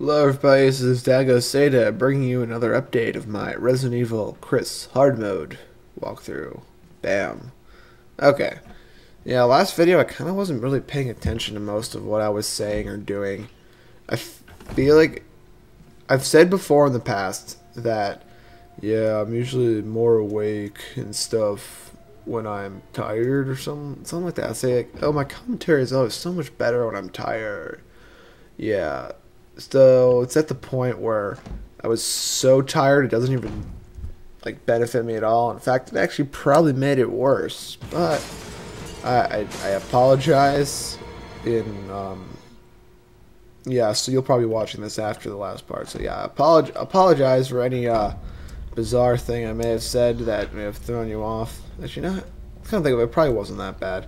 Hello everybody, this is Dago Seda bringing you another update of my Resident Evil Chris hard mode walkthrough. Bam. Okay. Yeah, last video I kind of wasn't really paying attention to most of what I was saying or doing. I feel like I've said before in the past that yeah, I'm usually more awake and stuff when I'm tired or something, something like that. I say like, oh, my commentary is always so much better when I'm tired. Yeah, so it's at the point where I was so tired it doesn't even like benefit me at all. In fact, it actually probably made it worse. But I I, I apologize. In um, yeah, so you'll probably be watching this after the last part. So yeah, apolog- apologize for any uh, bizarre thing I may have said that may have thrown you off. Actually, not. I kind of think of it, it probably wasn't that bad.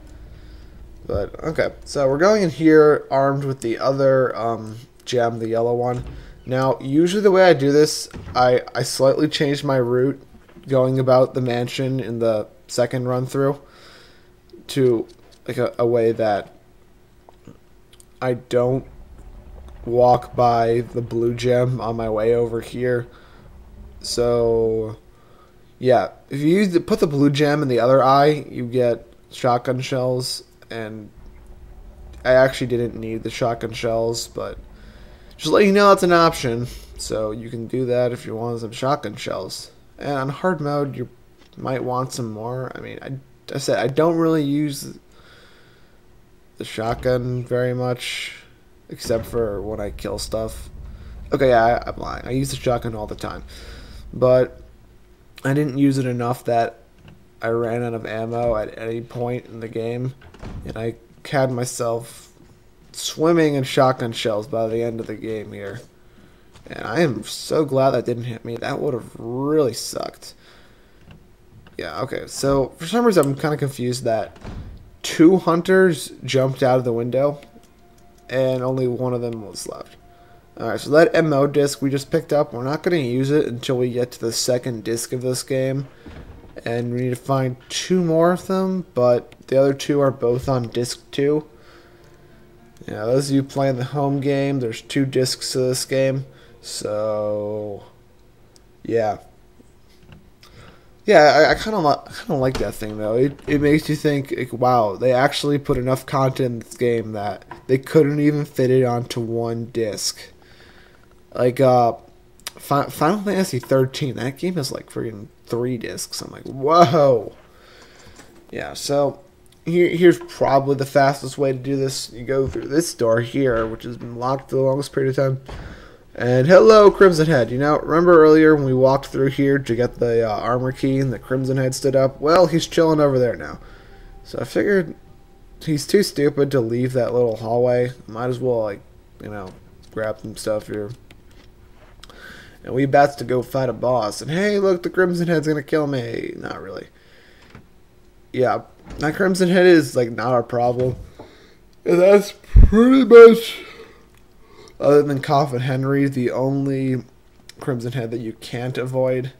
But okay, so we're going in here armed with the other um, gem, the yellow one. Now, usually the way I do this, I, I slightly changed my route going about the mansion in the second run through to like a, a way that I don't walk by the blue gem on my way over here. So, yeah, if you use put the blue gem in the other eye, you get shotgun shells, and I actually didn't need the shotgun shells, but just let you know that's an option. So you can do that if you want some shotgun shells. And on hard mode, you might want some more. I mean, I, I said I don't really use the shotgun very much, except for when I kill stuff. Okay, yeah, I, I'm lying. I use the shotgun all the time, but I didn't use it enough that I ran out of ammo at any point in the game, and I had myself swimming in shotgun shells by the end of the game here. And I am so glad that didn't hit me. That would have really sucked. Yeah, okay. So, for some reason, I'm kind of confused that two hunters jumped out of the window, and only one of them was left. Alright, so that MO disc we just picked up, we're not going to use it until we get to the second disc of this game. And we need to find two more of them, but the other two are both on disc 2. Yeah, those of you playing the home game, there's two discs to this game. So, yeah. Yeah, I, kind of kind of like that thing though. It it makes you think, like, wow, they actually put enough content in this game that they couldn't even fit it onto one disc. Like uh, Final Fantasy 13, that game is like freaking three discs. I'm like, whoa. Yeah, so here, here's probably the fastest way to do this. You go through this door here, which has been locked for the longest period of time. And hello, Crimson Head. You know, remember earlier when we walked through here to get the uh, armor key and the Crimson Head stood up? Well, he's chilling over there now. So I figured he's too stupid to leave that little hallway. Might as well, like, you know, grab some stuff here. And we bats to go fight a boss. And hey, look, the Crimson Head's gonna kill me. Not really. Yeah, that Crimson Head is like not our problem. And that's pretty much, other than Coffin Henry, the only Crimson Head that you can't avoid.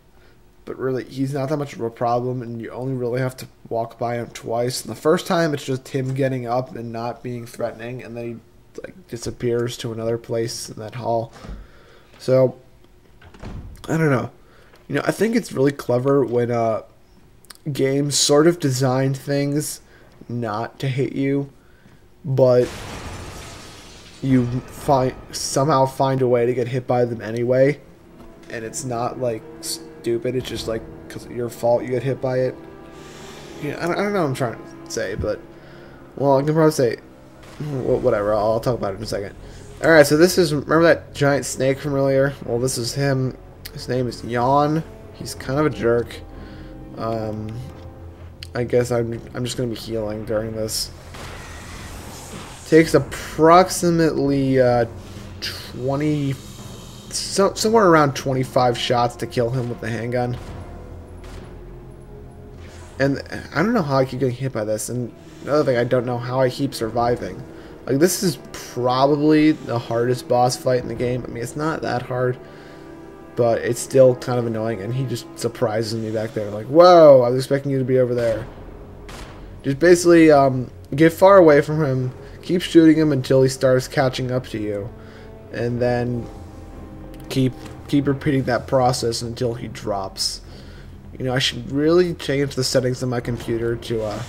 But really, he's not that much of a problem, and you only really have to walk by him twice. And the first time, it's just him getting up and not being threatening, and then he like disappears to another place in that hall. So, I don't know. You know, I think it's really clever when uh, games sort of designed things not to hit you, but you find somehow find a way to get hit by them anyway, and it's not like stupid. It's just like because your fault you get hit by it. Yeah, I don't, I don't know what I'm trying to say, but well, I can probably say whatever. I'll, I'll talk about it in a second. All right, so this is remember that giant snake from earlier? Well, this is him. His name is Yawn. He's kind of a jerk. Um, I guess I'm, I'm just going to be healing during this. Takes approximately uh, 20, so, somewhere around 25 shots to kill him with the handgun. And I don't know how I keep getting hit by this. And another thing, I don't know how I keep surviving. Like, this is probably the hardest boss fight in the game. I mean, it's not that hard but it's still kind of annoying and he just surprises me back there like whoa I was expecting you to be over there just basically um, get far away from him keep shooting him until he starts catching up to you and then keep keep repeating that process until he drops. You know, I should really change the settings on my computer to uh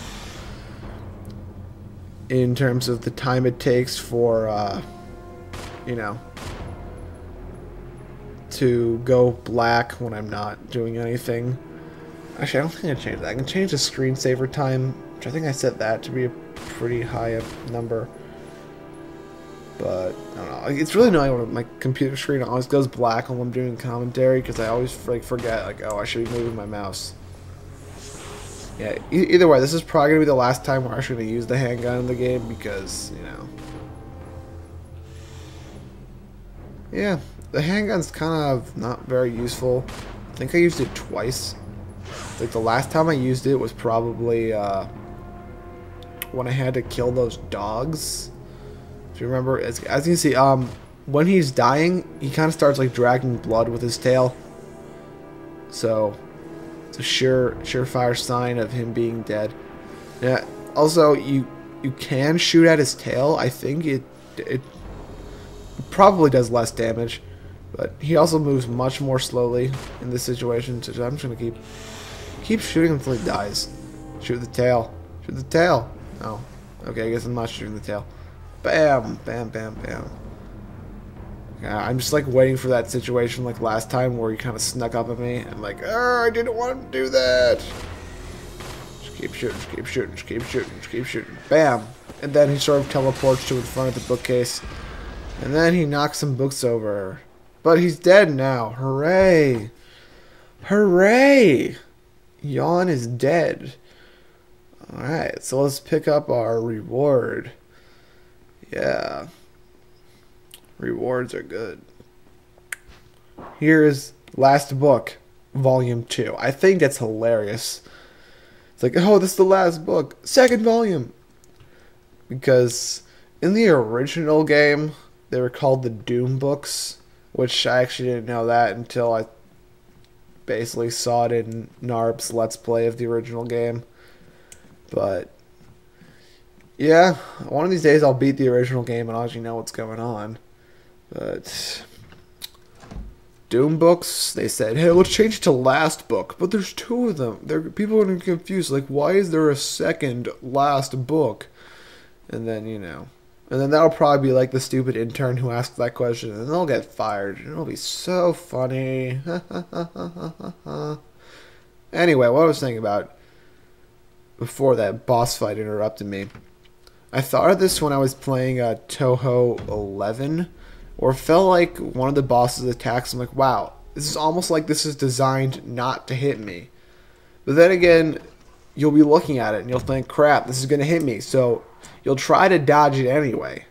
in terms of the time it takes for uh you know to go black when I'm not doing anything. Actually, I don't think I changed that. I can change the screensaver time, which I think I set that to be a pretty high number. But, I don't know. It's really annoying when my computer screen always goes black when I'm doing commentary, because I always like forget, like, oh, I should be moving my mouse. Yeah, e either way, this is probably going to be the last time we're actually going to use the handgun in the game, because, you know... Yeah, the handgun's kind of not very useful. I think I used it twice. Like the last time I used it was probably uh, when I had to kill those dogs. If you remember, as, as you can see, um, when he's dying, he kind of starts like dragging blood with his tail. So it's a sure surefire sign of him being dead. Yeah. Also, you you can shoot at his tail. I think it it probably does less damage. But he also moves much more slowly in this situation, so I'm just gonna keep keep shooting until he dies. Shoot the tail. Shoot the tail. No. Okay, I guess I'm not shooting the tail. Bam, bam, bam, bam. Yeah, I'm just like waiting for that situation like last time where he kind of snuck up at me and like, oh, I didn't want to do that. Just keep shooting, just keep shooting, just keep shooting, just keep shooting. Bam. And then he sort of teleports to in front of the bookcase. And then he knocks some books over. But he's dead now. Hooray! Hooray! Yawn is dead. Alright, so let's pick up our reward. Yeah. Rewards are good. Here's Last Book, Volume 2. I think that's hilarious. It's like, oh, this is the last book. Second volume! Because in the original game, they were called the Doom books which I actually didn't know that until I basically saw it in Narb's Let's Play of the original game. But yeah, one of these days I'll beat the original game and I'll actually know what's going on. But Doom books, they said, hey, let's change it to last book. But there's two of them. There, people are confused. Like, why is there a second last book? And then, you know, and then that'll probably be like the stupid intern who asked that question, and they'll get fired. It'll be so funny. anyway, what I was thinking about before that boss fight interrupted me. I thought of this when I was playing uh, Touhou 11, or felt like one of the bosses attacks. I'm like, wow, this is almost like this is designed not to hit me. But then again, you'll be looking at it and you'll think, crap, this is going to hit me. So you'll try to dodge it anyway.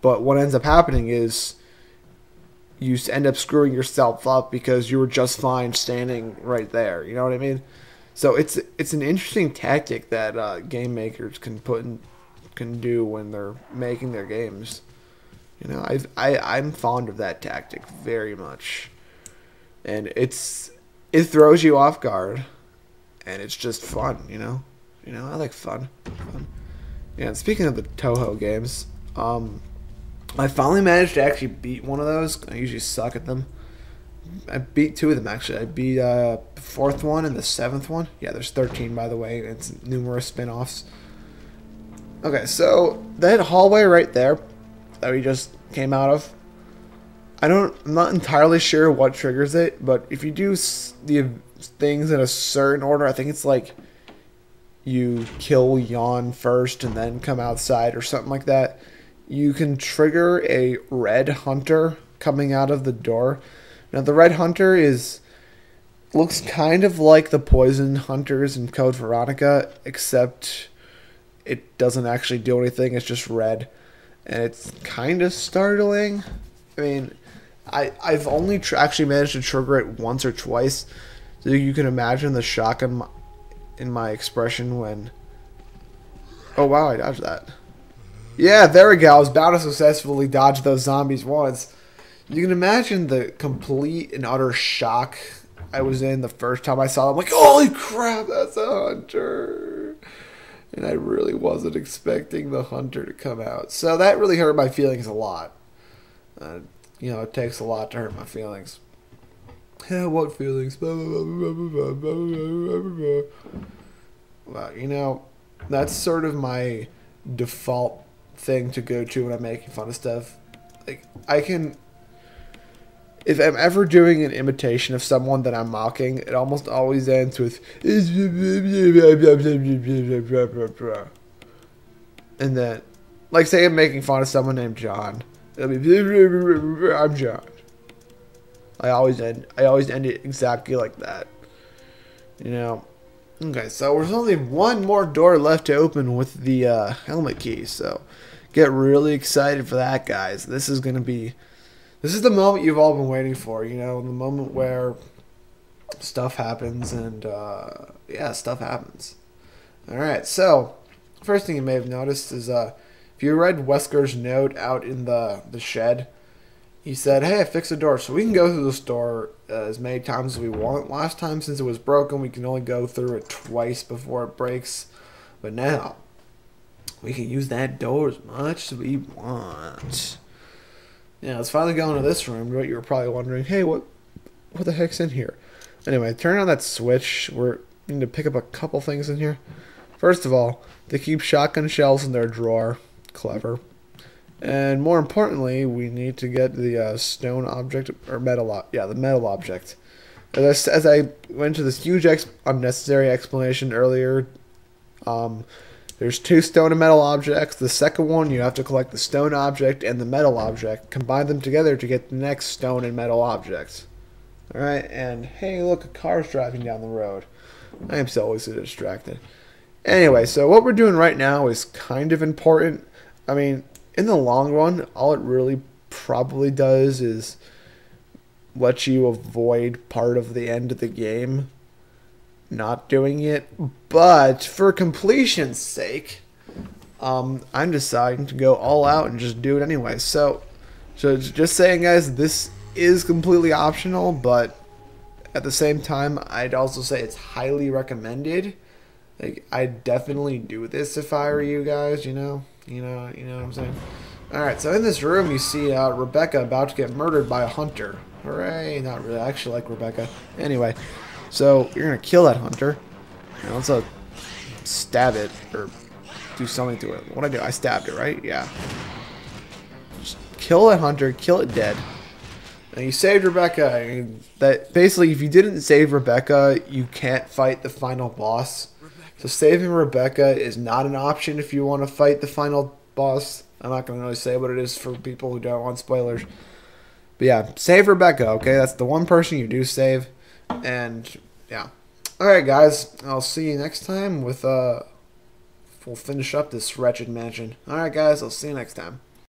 But what ends up happening is you end up screwing yourself up because you were just fine standing right there. You know what I mean? So it's it's an interesting tactic that uh, game makers can put in, can do when they're making their games. You know, I've, I I'm fond of that tactic very much, and it's it throws you off guard, and it's just fun. You know, you know I like fun. fun. Yeah, speaking of the Touhou games, um, I finally managed to actually beat one of those. I usually suck at them. I beat two of them actually. I beat uh, the fourth one and the seventh one. Yeah, there's 13 by the way. It's numerous spin-offs. Okay, so that hallway right there that we just came out of. I don't. I'm not entirely sure what triggers it, but if you do the things in a certain order, I think it's like you kill Yawn first and then come outside or something like that, you can trigger a red hunter coming out of the door. Now the red hunter is looks kind of like the poison hunters in Code Veronica, except it doesn't actually do anything. It's just red, and it's kind of startling. I mean, I I've only tr- actually managed to trigger it once or twice, so you can imagine the shock in my, in my expression when. Oh wow! I dodged that. Yeah, there we go. I was about to successfully dodge those zombies once. You can imagine the complete and utter shock I was in the first time I saw them. Like, holy crap, that's a hunter! And I really wasn't expecting the hunter to come out. So that really hurt my feelings a lot. Uh, you know, it takes a lot to hurt my feelings. Yeah, what feelings? Well, you know, that's sort of my default thing to go to when I'm making fun of stuff. Like, I can. If I'm ever doing an imitation of someone that I'm mocking, it almost always ends with. And then, like, say I'm making fun of someone named John. It'll be. I'm John. I always end. I always end it exactly like that. You know. Okay, so there's only one more door left to open with the uh, helmet key. So get really excited for that, guys. This is gonna be. This is the moment you've all been waiting for. You know, the moment where stuff happens and uh, yeah, stuff happens. All right, so first thing you may have noticed is uh, if you read Wesker's note out in the the shed he said, "Hey, I fixed the door, so we can go through the store uh, as many times as we want. Last time, since it was broken, we can only go through it twice before it breaks. But now, we can use that door as much as we want." Yeah, let's finally go into this room. But you were probably wondering, "Hey, what, what the heck's in here?" Anyway, turn on that switch. We're we need to pick up a couple things in here. First of all, they keep shotgun shells in their drawer. Clever. And more importantly, we need to get the uh, stone object or metal. yeah, the metal object. As I, as I went to this huge ex- unnecessary explanation earlier, um, there's two stone and metal objects. The second one, you have to collect the stone object and the metal object, combine them together to get the next stone and metal object. All right, and hey, look, a car's driving down the road. I am so always distracted. Anyway, so what we're doing right now is kind of important. I mean, in the long run, all it really probably does is let you avoid part of the end of the game not doing it. But for completion's sake, um, I'm deciding to go all out and just do it anyway. So, so just saying, guys, this is completely optional, but at the same time, I'd also say it's highly recommended. Like, I'd definitely do this if I were you guys. You know. You know, you know what I'm saying? Alright, so in this room you see uh, Rebecca about to get murdered by a hunter. Hooray! Not really. I actually like Rebecca. Anyway, so you're to kill that hunter. And also stab it or do something to it. What I do? I stabbed it, right? Yeah. Just kill that hunter, kill it dead. And you saved Rebecca. That basically, if you didn't save Rebecca, you can't fight the final boss. So saving Rebecca is not an option if you want to fight the final boss. I'm not going to really say what it is for people who don't want spoilers. But yeah, save Rebecca, okay? That's the one person you do save. And yeah. Alright, guys. I'll see you next time with, uh, we'll finish up this wretched mansion. Alright, guys. I'll see you next time.